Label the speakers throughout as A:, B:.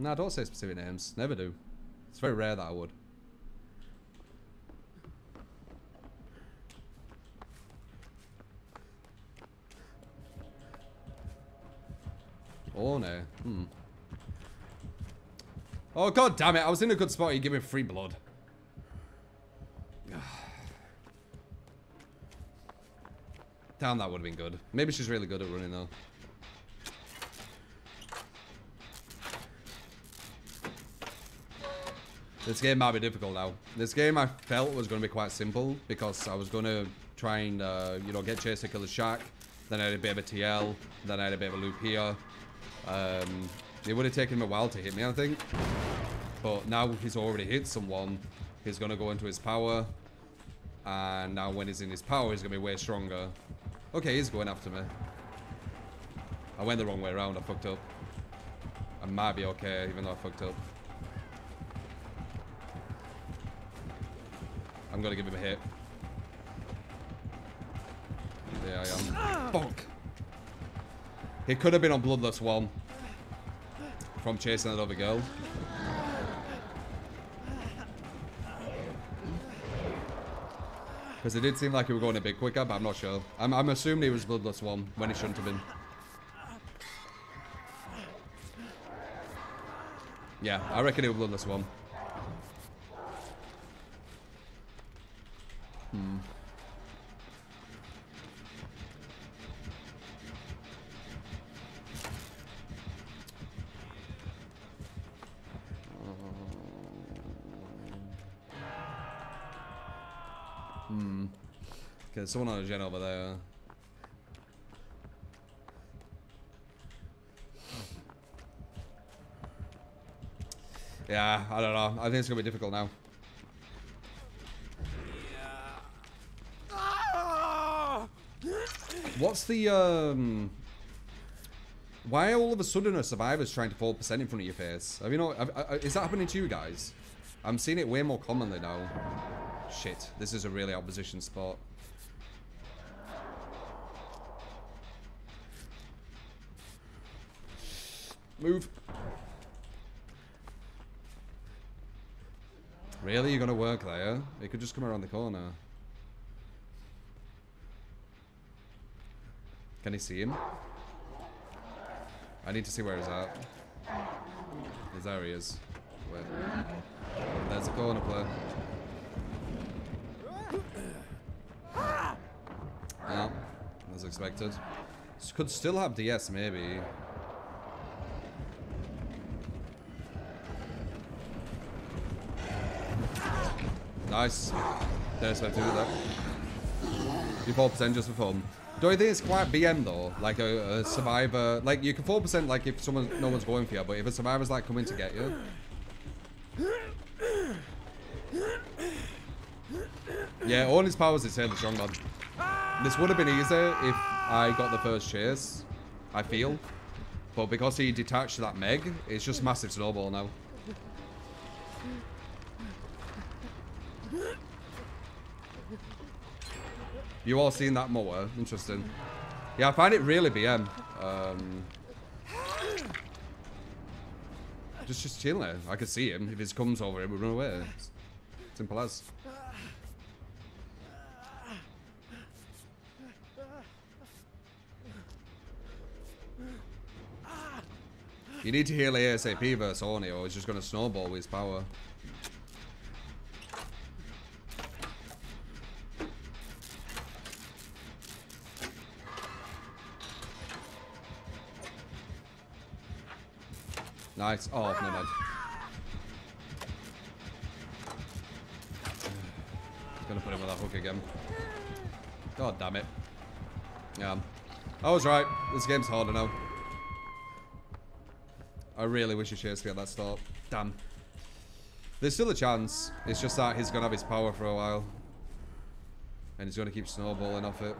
A: Nah, don't say specific names. Never do. It's very rare that I would. Oh no. Hmm. Oh god damn it, I was in a good spot, you give me free blood. Damn, that would have been good. Maybe she's really good at running though. This game might be difficult now. This game I felt was going to be quite simple because I was going to try and, uh, you know, get Chase to kill the Shack. Then I had a bit of a TL. Then I had a bit of a loop here. Um, it would have taken him a while to hit me, I think. But now he's already hit someone. He's going to go into his power. And now when he's in his power, he's going to be way stronger. Okay, he's going after me. I went the wrong way around. I fucked up. I might be okay, even though I fucked up. I'm gonna give him a hit. There I am. Bonk! He could have been on Bloodlust 1. From chasing that other girl. Because it did seem like he was going a bit quicker, but I'm not sure. I'm, I'm assuming he was Bloodlust 1 when he shouldn't have been. Yeah, I reckon he was Bloodlust 1. Hmm. Hmm. Okay, someone on a gen over there. Yeah, I don't know. I think it's gonna be difficult now. What's the, um... Why all of a sudden are survivors trying to 4% in front of your face? Have you know, have, uh, is that happening to you guys? I'm seeing it way more commonly now. Shit, this is a really opposition spot. Move. Really? You're gonna work there? It could just come around the corner. Can he see him? I need to see where he's at. His there he is. Wait. There's a corner player. Yeah, as expected. Could still have DS, maybe. Nice. Didn't expect to do that. You 4% just for fun. Do you think it's quite BM though? Like a, a survivor, like you can 4% like if someone, no one's going for you, but if a survivor's like coming to get you. Yeah, all his powers is the strong man. This would have been easier if I got the first chase, I feel. But because he detached that Meg, it's just massive snowball now. You all seen that mower? Interesting. Yeah, I find it really BM. Um, just, just there. I could see him. If he comes over, he would run away. Simple as. You need to heal ASAP versus Oni or he's just going to snowball with his power. Nice. Oh, no, no. Gonna put him with that hook again. God damn it. Yeah. I was right. This game's harder now. I really wish me at that start. Damn. There's still a chance. It's just that he's to have his power for a while. And he's to keep snowballing off it.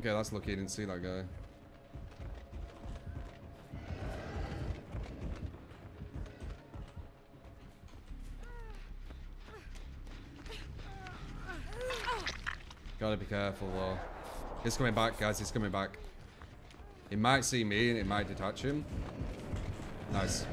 A: Okay, that's lucky he didn't see that guy. Gotta be careful though. He's coming back, guys. He's coming back. He might see me and it might detach him. Nice.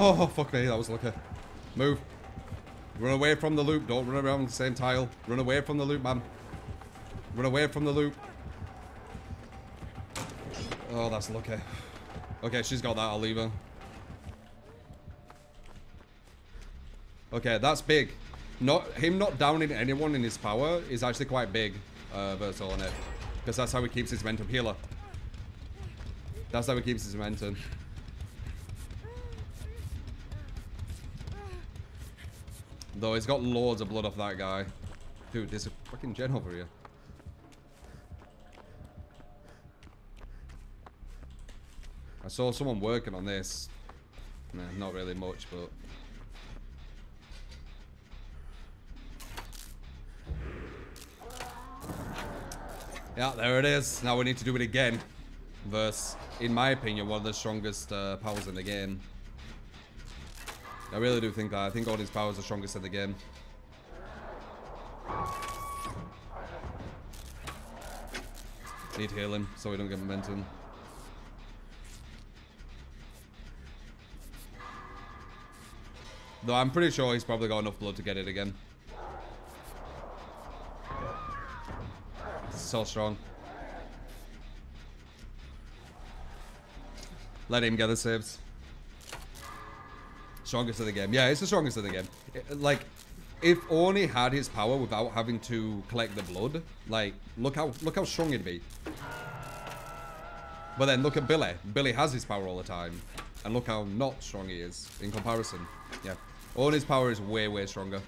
A: Oh, fuck me. That was lucky. Move. Run away from the loop. Don't run around the same tile. Run away from the loop, man. Run away from the loop. Oh, that's lucky. Okay, she's got that. I'll leave her. Okay, that's big. Not Him not downing anyone in his power is actually quite big uh, versus Oni. Because that's how he keeps his momentum healer. That's how he keeps his momentum. Though he's got loads of blood off that guy. Dude, there's a fucking gen over here. I saw someone working on this. Nah, not really much, but... Yeah, there it is. Now we need to do it again. Versus, in my opinion, one of the strongest uh, powers in the game. I really do think that. I think all his powers are strongest in the game. Need healing so we don't get momentum. Though I'm pretty sure he's probably got enough blood to get it again. So strong. Let him get the saves. Strongest of the game. Yeah, it's the strongest of the game. It- like, if Oni had his power without having to collect the blood, like, look how look how strong he'd be. But then look at Billy. Billy has his power all the time. And look how not strong he is in comparison. Yeah. Oni's power is way, way stronger.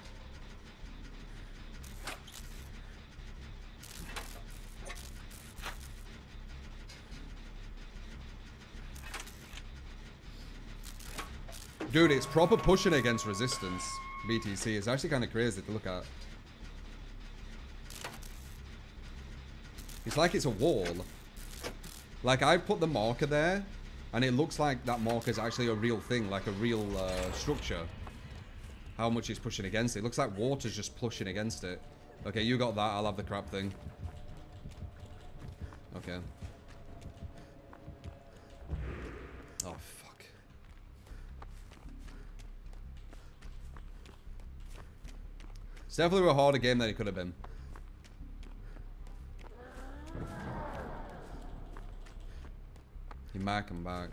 A: Dude, it's proper pushing against resistance. BTC is actually kind of crazy to look at. It's like it's a wall. Like, I put the marker there, and it looks like that marker is actually a real thing, like a real uh, structure. How much it's pushing against it. It looks like water's just pushing against it. Okay, you got that. I'll have the crap thing. Okay. It's definitely a harder game than it could have been. He might come back.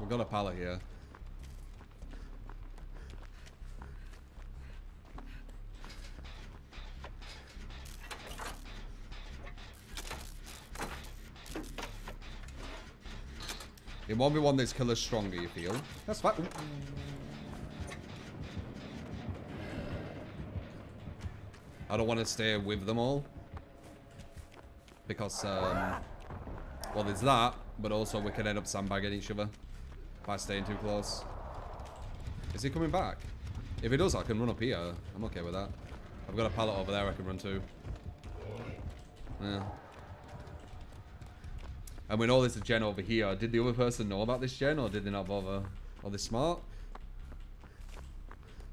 A: We've got a pallet here. In 1v1, this killer's stronger, you feel? That's fine. Ooh. I don't want to stay with them all. Because, um... Well, there's that, but also we could end up sandbagging each other. By staying too close. Is he coming back? If he does, I can run up here. I'm okay with that. I've got a pallet over there I can run to. Yeah. And we know there's a gen over here. Did the other person know about this gen or did they not bother? Are they smart?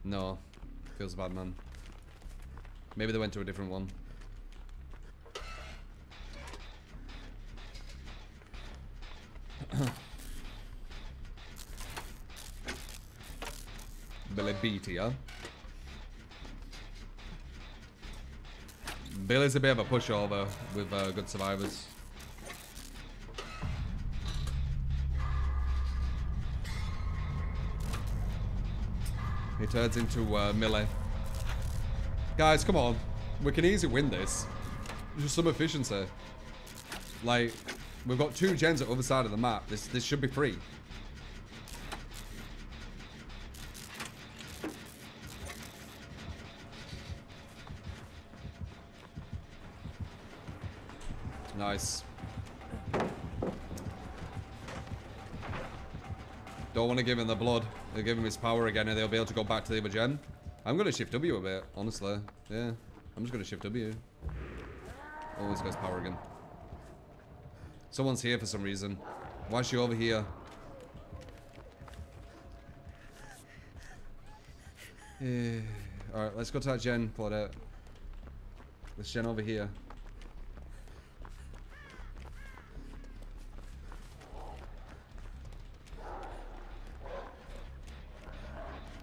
A: No. Feels bad, man. Maybe they went to a different one. Billy Beatty, huh? Billy's a bit of a pushover with uh, good survivors. He turns into uh, melee. Guys, come on. We can easily win this. Just some efficiency. Like, we've got two gens at the other side of the map. This, this should be free. Nice. Don't want to give him the blood. They'll give him his power again and they'll be able to go back to the other gen. I'm going to shift W a bit, honestly. Yeah. I'm just going to shift W. Always goes power again. Someone's here for some reason. Why is she over here? Alright, let's go to that gen, Claudette. This gen over here.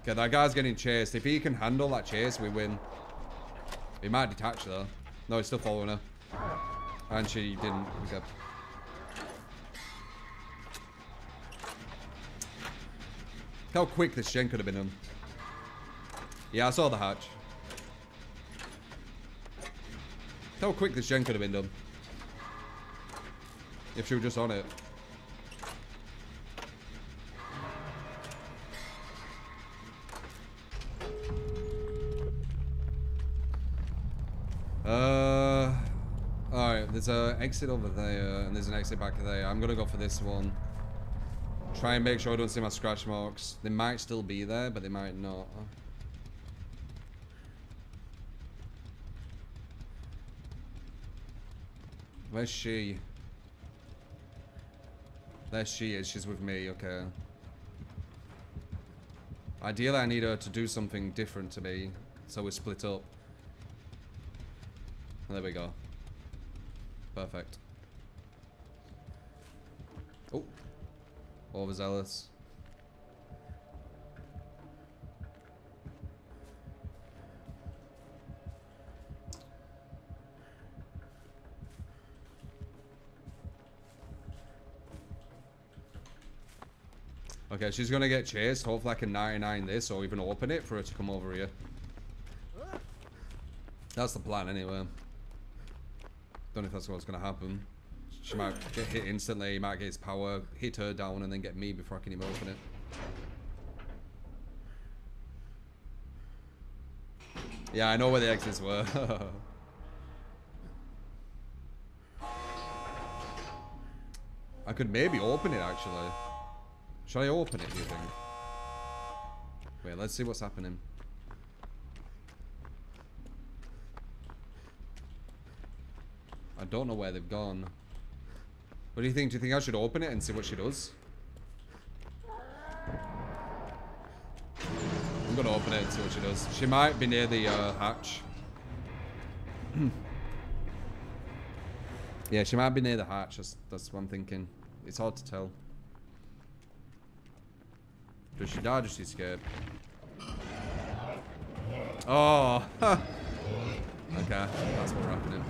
A: Okay, that guy's getting chased. If he can handle that chase, we win. He might detach though. No, he's still following her. And she didn't. Okay. How quick this gen could have been done. Yeah, I saw the hatch. How quick this gen could have been done. If she was just on it. There's a exit over there, and there's an exit back there. I'm gonna go for this one. Try and make sure I don't see my scratch marks. They might still be there, but they might not. Where's she? There she is. She's with me. Okay. Ideally, I need her to do something different to me, so we split up. There we go. Perfect. Oh. Overzealous. Okay, she's gonna get chased. Hopefully I can 99 this or even open it for her to come over here. That's the plan anyway. Don't know if that's what's gonna happen. She might get hit instantly, he might get his power, hit her down and then get me before I can even open it. Yeah, I know where the exits were. I could maybe open it actually. Should I open it, do you think? Wait, let's see what's happening. I don't know where they've gone. What do you think? Do you think I should open it and see what she does? I'm gonna open it and see what she does. She might be near the uh, hatch. yeah, she might be near the hatch. That's, that's what I'm thinking. It's hard to tell. Does she die does she escape? Oh! okay, that's what's happening.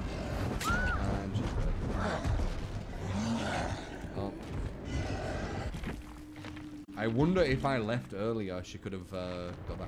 A: I wonder if I left earlier, she could have uh, got that